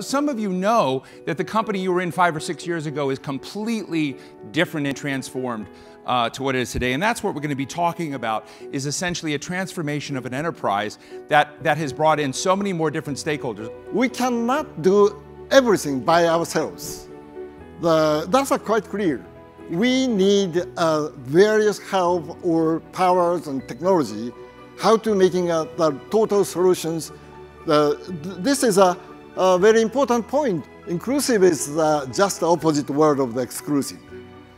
Some of you know that the company you were in five or six years ago is completely different and transformed uh, to what it is today. And that's what we're going to be talking about is essentially a transformation of an enterprise that, that has brought in so many more different stakeholders. We cannot do everything by ourselves. The, that's quite clear. We need uh, various help or powers and technology, how to making uh, the total solutions. The, this is a, a very important point. Inclusive is uh, just the opposite word of the exclusive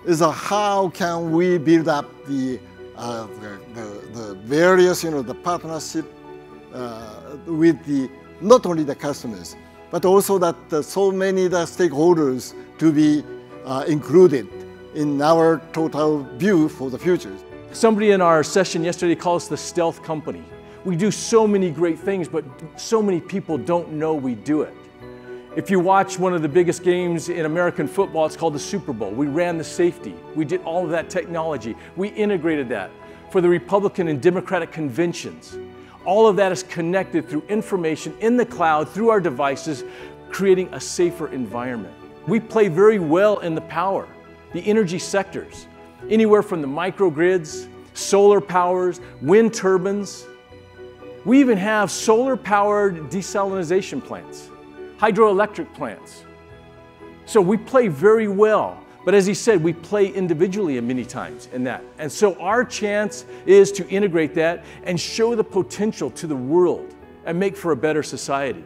is how can we build up the, uh, the, the, the, various, you know, the partnership uh, with the, not only the customers, but also that uh, so many the stakeholders to be uh, included in our total view for the future. Somebody in our session yesterday called us the stealth company. We do so many great things, but so many people don't know we do it. If you watch one of the biggest games in American football, it's called the Super Bowl. We ran the safety. We did all of that technology. We integrated that for the Republican and Democratic conventions. All of that is connected through information in the cloud, through our devices, creating a safer environment. We play very well in the power, the energy sectors, anywhere from the microgrids, solar powers, wind turbines. We even have solar powered desalination plants hydroelectric plants. So we play very well. But as he said, we play individually many times in that. And so our chance is to integrate that and show the potential to the world and make for a better society.